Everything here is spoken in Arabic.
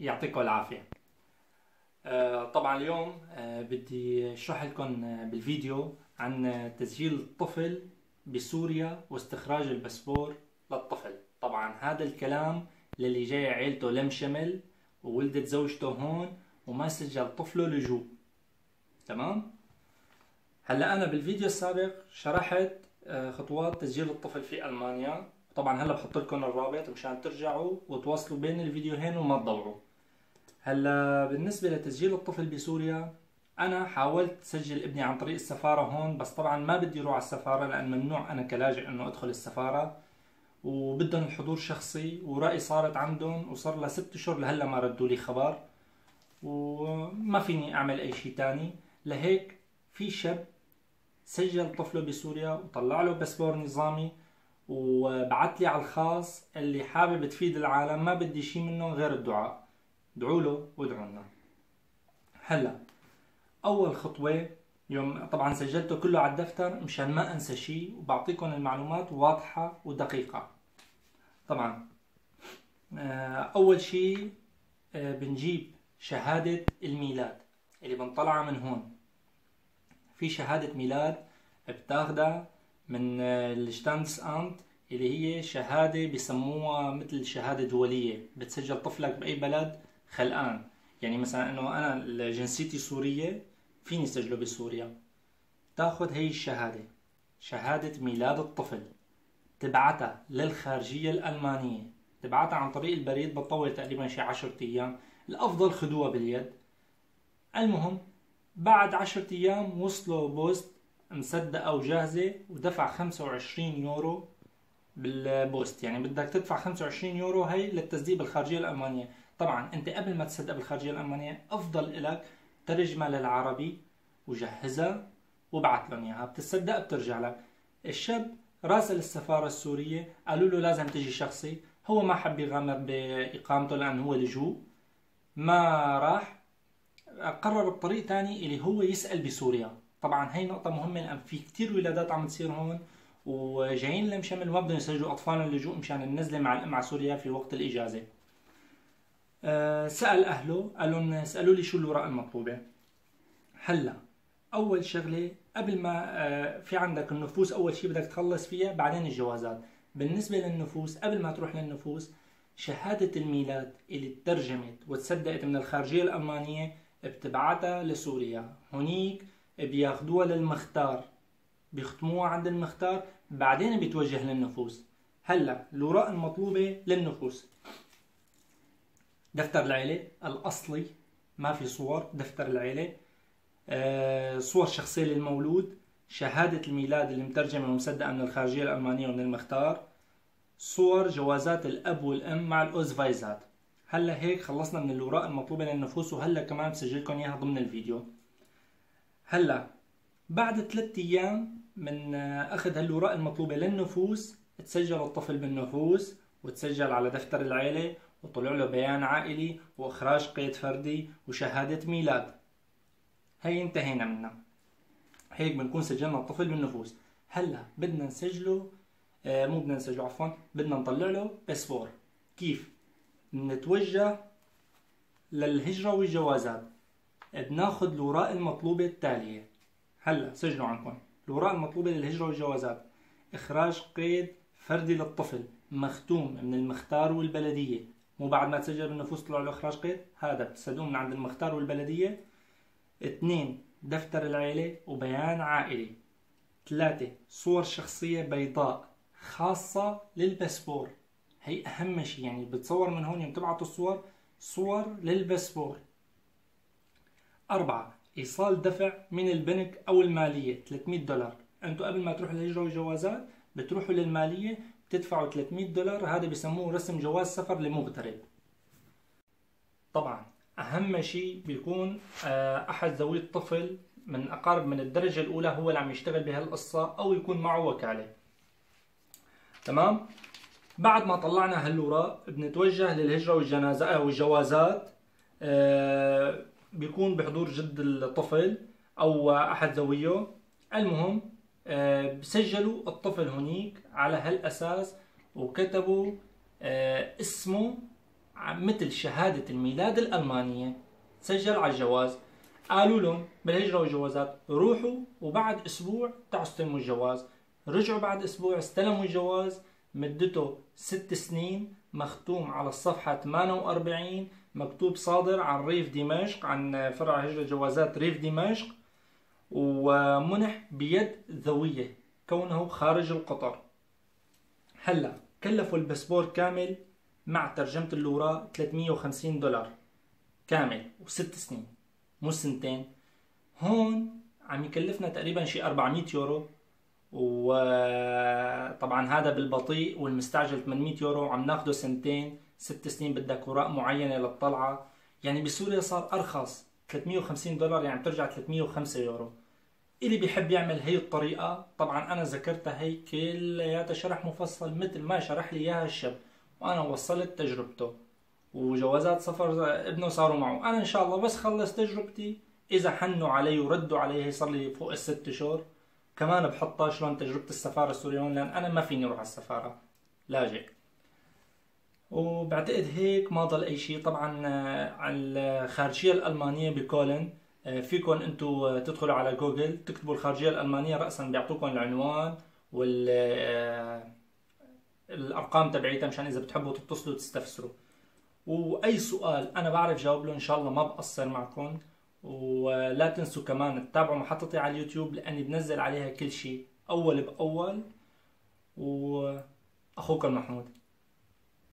يعطيكم العافية. آه، طبعا اليوم آه، بدي أشرح لكم آه، بالفيديو عن تسجيل الطفل بسوريا واستخراج الباسبور للطفل. طبعا هذا الكلام للي جاي عيلته لم شمل وولدت زوجته هون وما سجل طفله لجوء تمام؟ هلأ أنا بالفيديو السابق شرحت خطوات تسجيل الطفل في ألمانيا. طبعا هلأ بحط لكم الرابط مشان ترجعوا وتواصلوا بين الفيديوهين وما تدوروا هلا بالنسبة لتسجيل الطفل بسوريا أنا حاولت اسجل ابني عن طريق السفارة هون بس طبعا ما بدي أروح على السفارة لأن ممنوع أنا كلاجئ إنه أدخل السفارة. وبدهم الحضور شخصي ورأي صارت عندهم وصار لها ست اشهر لهلا ما ردوا لي خبر. وما فيني أعمل أي شيء تاني. لهيك في شاب سجل طفله بسوريا وطلع له باسبور نظامي وبعت لي على الخاص اللي حابب تفيد العالم ما بدي شيء منه غير الدعاء. ادعوا له وادعوا لنا. هلا أول خطوة يوم طبعا سجلته كله على الدفتر مشان ما أنسى شيء وبعطيكم المعلومات واضحة ودقيقة. طبعا آه، أول شيء آه، بنجيب شهادة الميلاد اللي بنطلعها من هون. في شهادة ميلاد بتاخدها من آه، الشتاندس أنت اللي هي شهادة بسموها مثل شهادة دولية. بتسجل طفلك بأي بلد خلقان. يعني مثلا إنه أنا جنسيتي سورية فيني سجله بسوريا؟ تأخذ هي الشهادة شهادة ميلاد الطفل تبعتها للخارجية الألمانية تبعتها عن طريق البريد بتطول تقريبا شي عشرة أيام. الأفضل خدوها باليد. المهم بعد عشرة أيام وصلوا Post مصدقة وجاهزة ودفع 25 يورو بال Post. يعني بدك تدفع 25 يورو هي للتصديق بالخارجية الألمانية. طبعا أنت قبل ما تصدق بالخارجية الألمانية أفضل لك ترجمها للعربي وجهزها وبعت لهم إياها. بتصدق بترجع لك. الشاب راسل السفارة السورية قالوا له لازم تجي شخصي. هو ما حب يغامر بإقامته لأن هو لجوء. ما راح قرر بطريق تاني اللي هو يسأل بسوريا. طبعا هي نقطة مهمة لأن في كتير ولادات عم تصير هون وجايين لمشمل ما بدهم يسجلوا أطفالهم اللجوء مشان النزلة مع الأم على سوريا في وقت الإجازة. سأل أهله قال لهم اسألوا لي شو الأوراق المطلوبة. هلا أول شغلة قبل ما أه في عندك النفوس أول شيء بدك تخلص فيها بعدين الجوازات. بالنسبة للنفوس قبل ما تروح للنفوس شهادة الميلاد اللي ترجمت وتصدقت من الخارجية الألمانية بتبعتها لسوريا. هنيك بياخدوها للمختار بيختموها عند المختار بعدين بيتوجه للنفوس. هلا الاوراق المطلوبة للنفوس. دفتر العيلة الأصلي ما في صور دفتر العيلة. أه صور شخصية للمولود شهادة الميلاد اللي مترجمة ومصدقة من الخارجية الألمانية ومن المختار. صور جوازات الأب والأم مع الاوزفايزات هلأ هيك خلصنا من الأوراق المطلوبة للنفوس وهلأ كمان بسجل لكم إياها ضمن الفيديو. هلأ بعد ثلاثة أيام من أخذ هالأوراق المطلوبة للنفوس تسجل الطفل بالنفوس وتسجل على دفتر العيلة وطلع له بيان عائلي وإخراج قيد فردي وشهادة ميلاد. هي انتهينا منها. هيك بنكون سجلنا الطفل بالنفوس. هلا بدنا نسجله آه مو بدنا نسجله عفوا بدنا نطلع له باسبور كيف؟ نتوجه للهجرة والجوازات. بناخذ الأوراق المطلوبة التالية. هلا سجلوا عنكم. الأوراق المطلوبة للهجرة والجوازات. إخراج قيد فردي للطفل مختوم من المختار والبلدية. مو بعد ما تسجل بالنفوس طلع له إخراج قيد هذا بتسدوه من عند المختار والبلدية. اثنين دفتر العيلة وبيان عائلي. ثلاثة صور شخصية بيضاء خاصة للباسبور. هي أهم شيء يعني بتصور من هون يوم تبعتوا الصور صور للباسبور. أربعة إيصال دفع من البنك أو المالية 300 دولار. أنتوا قبل ما تروحوا للهجرة والجوازات بتروحوا للمالية بتدفعوا 300 دولار هذا بسموه رسم جواز سفر لمغترب. طبعا أهم شيء بيكون آه، أحد ذوي الطفل من أقارب من الدرجة الأولى هو اللي عم يشتغل بهالقصة أو يكون معه وكالة. تمام؟ بعد ما طلعنا هالوراق بنتوجه للهجرة والجنازة والجوازات. آه، بيكون بحضور جد الطفل أو أحد ذويه. المهم آه، بسجلوا الطفل هنيك على هالأساس وكتبوا آه، اسمه مثل شهادة الميلاد الألمانية. سجل على الجواز. قالوا لهم بالهجرة والجوازات روحوا وبعد أسبوع تعوا استلموا الجواز. رجعوا بعد أسبوع استلموا الجواز. مدته ست سنين. مختوم على الصفحة 48 مكتوب صادر عن ريف دمشق عن فرع هجرة جوازات ريف دمشق. ومنح بيد ذوية كونه خارج القطر. هلا كلفوا الباسبور كامل مع ترجمة اللوراء 350 دولار. كامل وست سنين مو سنتين. هون عم يكلفنا تقريبا شي 400 يورو وطبعا هذا بالبطيء والمستعجل 800 يورو. عم ناخده سنتين ست سنين بدك أوراق معينة للطلعة. يعني بسوريا صار أرخص 350 دولار يعني بترجع 305 يورو. اللي بيحب يعمل هي الطريقة. طبعا أنا ذكرتها هي كلياتها شرح مفصل مثل ما شرح لي إياها الشاب وأنا وصلت تجربته. وجوازات سفر ابنه صاروا معه. أنا إن شاء الله بس خلص تجربتي. إذا حنوا علي وردوا علي صار لي فوق الست شهور. كمان بحطها شلون تجربة السفارة السورية لأن أنا ما فيني أروح على السفارة. لاجئ وبعتقد هيك ما ضل أي شيء. طبعا آه، على الخارجية الألمانية بكولن. فيكم أنتم تدخلوا على جوجل تكتبوا الخارجية الألمانية رأسا بيعطوكم العنوان وال آه، الأرقام تبعيتها مشان إذا بتحبوا تتصلوا تستفسروا وأي سؤال أنا بعرف جاوب له إن شاء الله ما بقصر معكم. ولا تنسوا كمان تتابعوا محطتي على اليوتيوب لأني بنزل عليها كل شيء أول بأول. وأخوكم محمود.